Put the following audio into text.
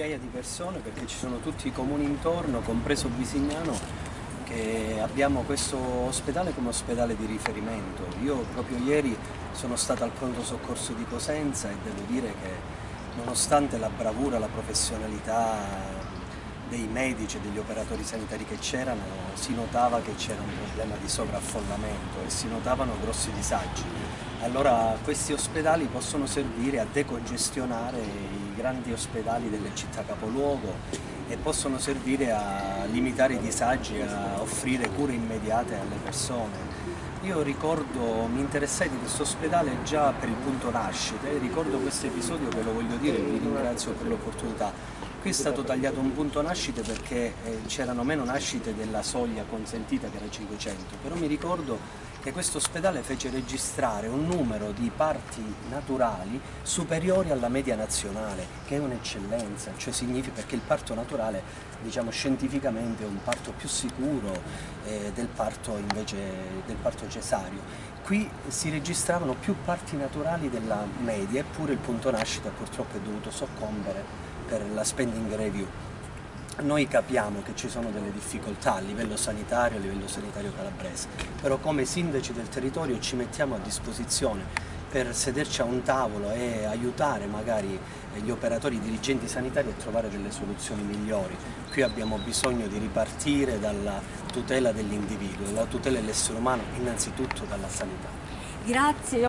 migliaia di persone perché ci sono tutti i comuni intorno, compreso Bisignano, che abbiamo questo ospedale come ospedale di riferimento. Io proprio ieri sono stato al pronto soccorso di Cosenza e devo dire che nonostante la bravura, la professionalità dei medici e degli operatori sanitari che c'erano, si notava che c'era un problema di sovraffollamento e si notavano grossi disagi. Allora questi ospedali possono servire a decongestionare i grandi ospedali delle città capoluogo e possono servire a limitare i disagi, a offrire cure immediate alle persone. Io ricordo, mi interessai di questo ospedale già per il punto nascite, ricordo questo episodio che lo voglio dire, vi ringrazio per l'opportunità. Qui è stato tagliato un punto nascite perché eh, c'erano meno nascite della soglia consentita che era 500, però mi ricordo che questo ospedale fece registrare un numero di parti naturali superiori alla media nazionale, che è un'eccellenza, cioè significa perché il parto naturale, diciamo scientificamente, è un parto più sicuro eh, del parto invece del parto cesareo. Qui si registravano più parti naturali della media, eppure il punto nascita purtroppo è dovuto soccombere per la spending review. Noi capiamo che ci sono delle difficoltà a livello sanitario, a livello sanitario calabrese, però come sindaci del territorio ci mettiamo a disposizione per sederci a un tavolo e aiutare magari gli operatori i dirigenti sanitari a trovare delle soluzioni migliori. Qui abbiamo bisogno di ripartire dalla tutela dell'individuo, dalla tutela dell'essere umano, innanzitutto dalla sanità. Grazie.